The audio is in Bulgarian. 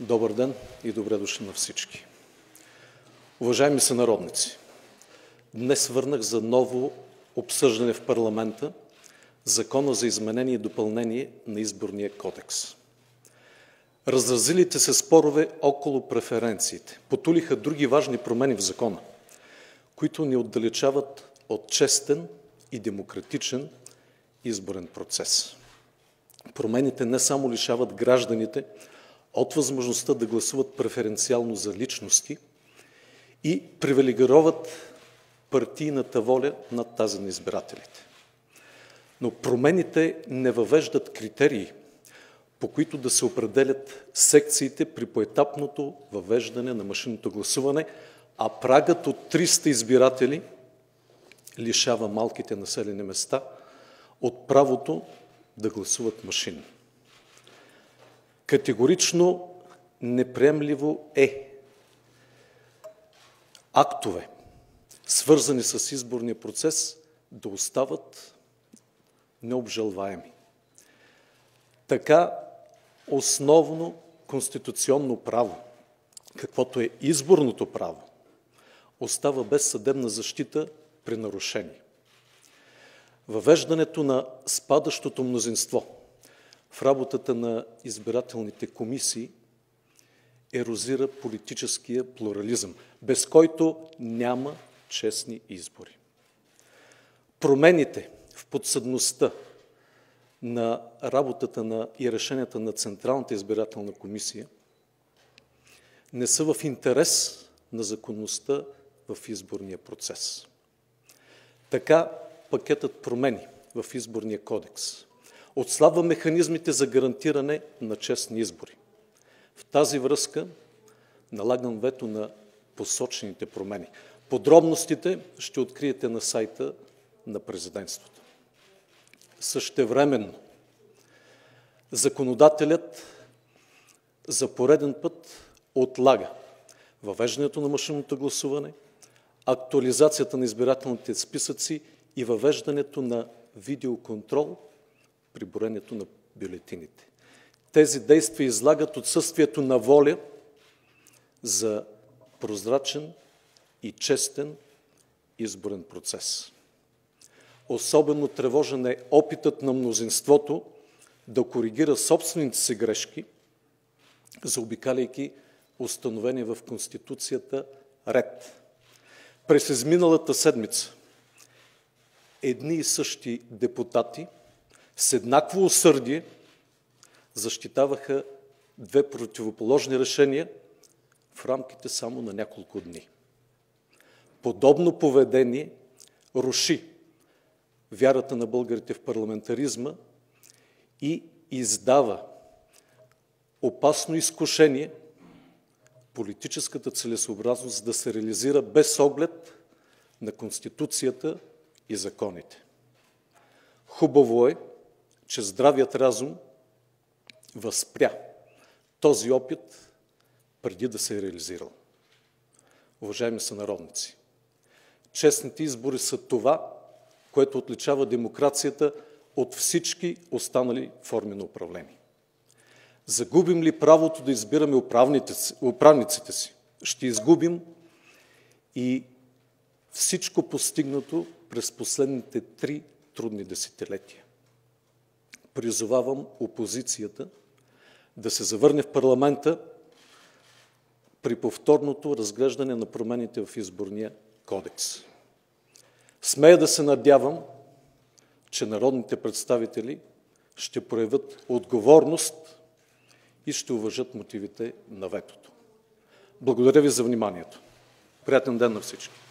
Добър ден и добре дошли на всички. Уважаеми сънародници, днес върнах за ново обсъждане в парламента Закона за изменение и допълнение на Изборния кодекс. Разразилите се спорове около преференциите потулиха други важни промени в закона, които ни отдалечават от честен и демократичен изборен процес. Промените не само лишават гражданите от възможността да гласуват преференциално за личности и привилегироват партийната воля над тази на избирателите. Но промените не въвеждат критерии, по които да се определят секциите при поетапното въвеждане на машинното гласуване, а прагът от 300 избиратели лишава малките населени места от правото да гласуват машини. Категорично неприемливо е актове, свързани с изборния процес, да остават необжалваеми. Така основно конституционно право, каквото е изборното право, остава без съдебна защита при нарушение. Въвеждането на спадащото мнозинство в работата на избирателните комисии ерозира политическия плурализъм, без който няма честни избори. Промените в подсъдността на работата на и решенията на Централната избирателна комисия не са в интерес на законността в изборния процес. Така пакетът промени в изборния кодекс отслабва механизмите за гарантиране на честни избори. В тази връзка налагам вето на посочените промени. Подробностите ще откриете на сайта на президентството. Същевременно законодателят за пореден път отлага въвеждането на машинното гласуване, актуализацията на избирателните списъци и въвеждането на видеоконтрол при броенето на бюлетините. Тези действия излагат отсъствието на воля за прозрачен и честен изборен процес. Особено тревожен е опитът на мнозинството да коригира собствените си грешки, заобикаляйки установени в Конституцията ред. През изминалата седмица едни и същи депутати с еднакво усърдие защитаваха две противоположни решения в рамките само на няколко дни. Подобно поведение руши вярата на българите в парламентаризма и издава опасно изкушение политическата целесообразност да се реализира без оглед на Конституцията и законите. Хубаво е, че здравият разум възпря този опит преди да се е реализирал. Уважаеми сънародници, честните избори са това, което отличава демокрацията от всички останали форми на управление. Загубим ли правото да избираме управниците си, ще изгубим и всичко постигнато през последните три трудни десетилетия. Призовавам опозицията да се завърне в парламента при повторното разглеждане на промените в изборния кодекс. Смея да се надявам, че народните представители ще проявят отговорност и ще уважат мотивите на ветото. Благодаря ви за вниманието. Приятен ден на всички!